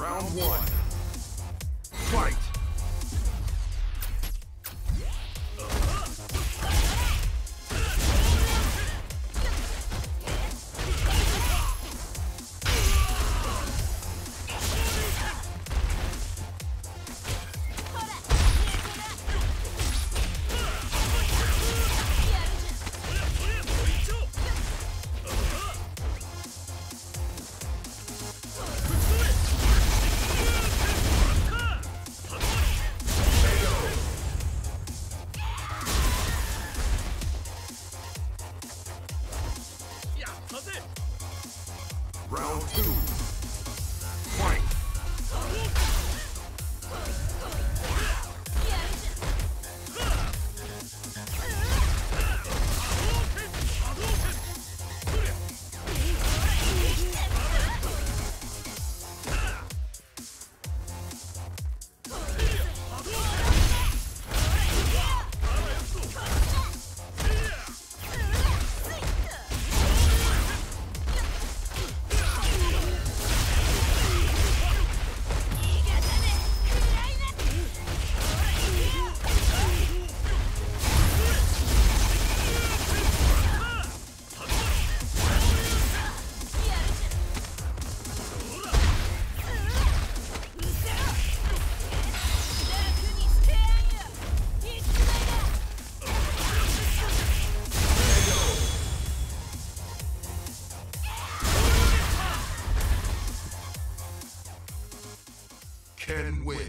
Round one. Fight! Round two. 10 wins.